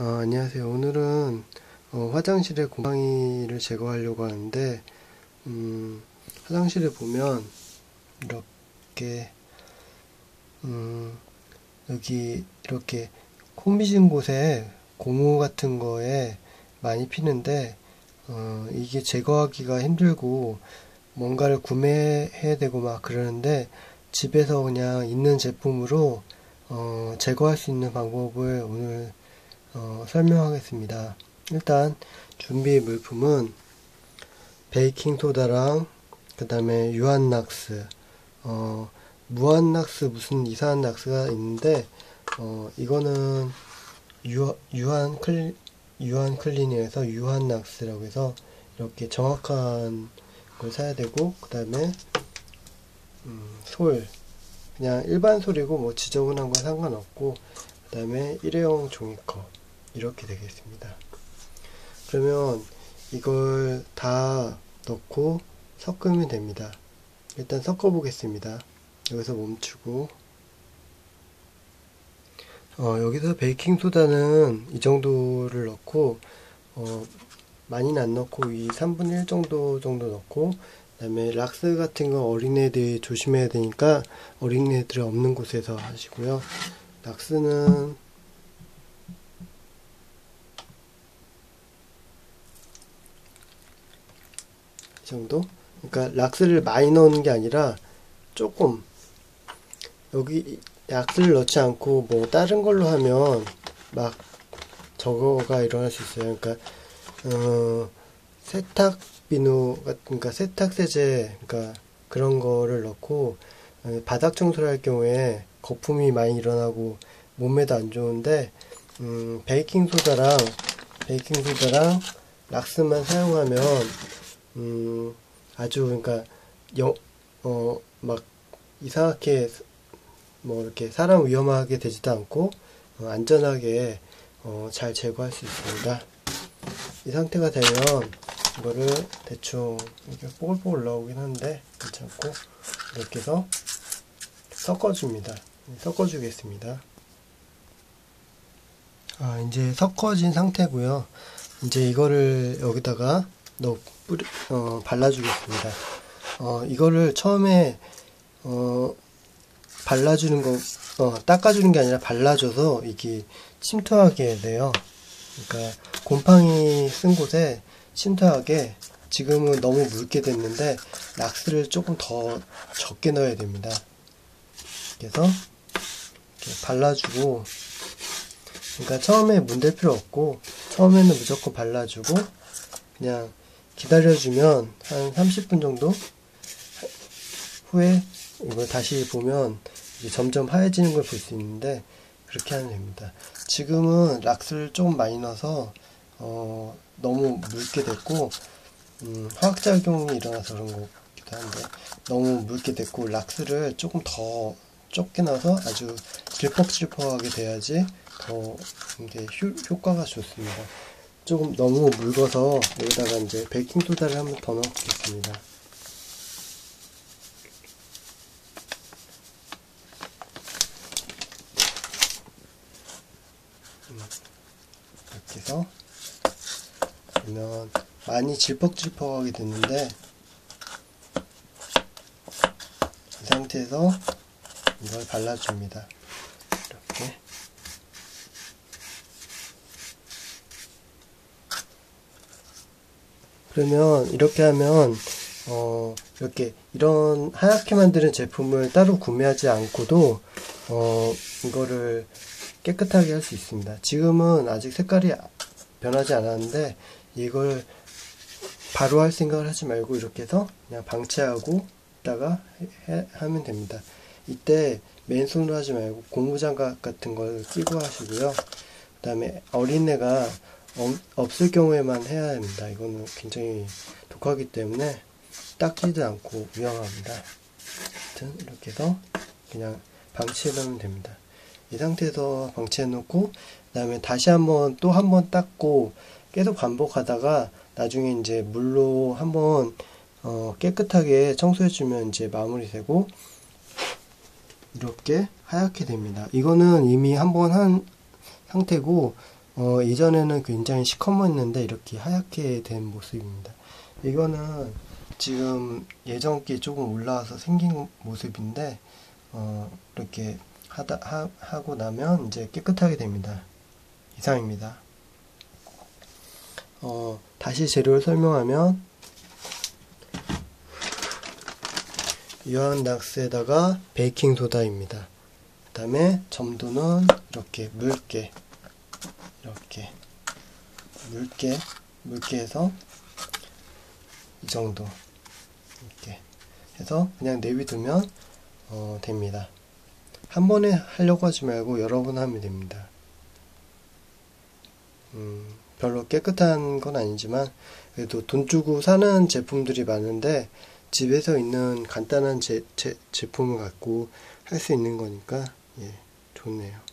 어, 안녕하세요. 오늘은 어, 화장실에 곰팡이를 제거하려고 하는데 음, 화장실에 보면 이렇게 음, 여기 이렇게 콩비진 곳에 고무 같은 거에 많이 피는데 어, 이게 제거하기가 힘들고 뭔가를 구매해야 되고 막 그러는데 집에서 그냥 있는 제품으로 어, 제거할 수 있는 방법을 오늘 어, 설명하겠습니다. 일단 준비 물품은 베이킹 소다랑 그 다음에 유한낙스 어, 무한낙스 무슨 이상한 낙스가 있는데 어, 이거는 유, 유한 클 유한 클리닝에서 유한 낙스라고 해서 이렇게 정확한 걸 사야 되고 그 다음에 음, 솔 그냥 일반 솔이고 뭐 지저분한 건 상관없고 그 다음에 일회용 종이컵 이렇게 되겠습니다. 그러면 이걸 다 넣고 섞으면 됩니다. 일단 섞어 보겠습니다. 여기서 멈추고 어, 여기서 베이킹소다는 이 정도를 넣고 어, 많이는 안 넣고 이 3분의 1 정도 정도 넣고 그 다음에 락스 같은 거 어린애들 조심해야 되니까 어린애들 없는 곳에서 하시고요. 락스는 정도? 그러니까 락스를 많이 넣는 게 아니라 조금 여기 락스를 넣지 않고 뭐 다른 걸로 하면 막 저거가 일어날 수 있어요. 그러니까 어, 세탁 비누 그러니까 세탁 세제 그러니까 그런 거를 넣고 어, 바닥 청소를 할 경우에 거품이 많이 일어나고 몸에도 안 좋은데 음, 베이킹 소다랑 베이킹 소다랑 락스만 사용하면 음, 아주 그러니까 어막 이상하게 뭐 이렇게 사람 위험하게 되지도 않고 어, 안전하게 어, 잘 제거할 수 있습니다. 이 상태가 되면 이거를 대충 이렇게 뽀글뽀글 나오긴 하는데 괜찮고 이렇게 해서 섞어줍니다. 섞어주겠습니다. 아 이제 섞어진 상태고요. 이제 이거를 여기다가 넣 뿌리, 어, 발라주겠습니다. 어, 이거를 처음에 어, 발라주는 거, 어, 닦아주는 게 아니라 발라줘서 이게 침투하게 돼요. 그러니까 곰팡이 쓴 곳에 침투하게 지금은 너무 묽게 됐는데 락스를 조금 더 적게 넣어야 됩니다. 그래서 발라주고 그러니까 처음에 문댈 필요 없고 처음에는 무조건 발라주고 그냥 기다려주면 한 30분 정도 후에 이걸 다시 보면 점점 하얘지는 걸 볼 수 있는데 그렇게 하면 됩니다. 지금은 락스를 조금 많이 넣어서 어, 너무 묽게 됐고 음, 화학작용이 일어나서 그런 거기도 한데 너무 묽게 됐고 락스를 조금 더 좁게 넣어서 아주 질퍽질퍽하게 돼야지 더 이게 효, 효과가 좋습니다. 조금 너무 묽어서 여기다가 이제 베이킹 소다를 한번 더 넣겠습니다. 음, 이렇게 해서 그러면 많이 질퍽질퍽하게 됐는데 이 상태에서 이걸 발라줍니다. 이렇게 그러면 이렇게 하면 어 이렇게 이런 하얗게 만드는 제품을 따로 구매하지 않고도 어 이거를 깨끗하게 할 수 있습니다. 지금은 아직 색깔이 변하지 않았는데 이걸 바로 할 생각을 하지 말고 이렇게 해서 그냥 방치하고 있다가 해, 하면 됩니다. 이때 맨손으로 하지 말고 고무장갑 같은 걸 끼고 하시고요. 그 다음에 어린애가 없을 경우에만 해야 합니다. 이거는 굉장히 독하기 때문에 닦지도 않고 위험합니다. 하여튼 이렇게 해서 그냥 방치해 놓으면 됩니다. 이 상태에서 방치해 놓고 그 다음에 다시 한번 또 한 번 닦고 계속 반복하다가 나중에 이제 물로 한번 어 깨끗하게 청소해 주면 이제 마무리되고 이렇게 하얗게 됩니다. 이거는 이미 한번 한 상태고 어, 이전에는 굉장히 시커먼는데 이렇게 하얗게 된 모습입니다. 이거는 지금 예전기 조금 올라와서 생긴 모습인데 어, 이렇게 하다 하, 하고 나면 이제 깨끗하게 됩니다. 이상입니다. 어, 다시 재료를 설명하면 유한 낙스에다가 베이킹 소다입니다. 그 다음에 점도는 이렇게 묽게 이렇게 묽게 묽게 해서 이 정도 이렇게 해서 그냥 내비두면 어, 됩니다. 한 번에 하려고 하지 말고 여러 번 하면 됩니다. 음, 별로 깨끗한 건 아니지만 그래도 돈 주고 사는 제품들이 많은데 집에서 있는 간단한 제, 제, 제품을 갖고 할 수 있는 거니까 예, 좋네요.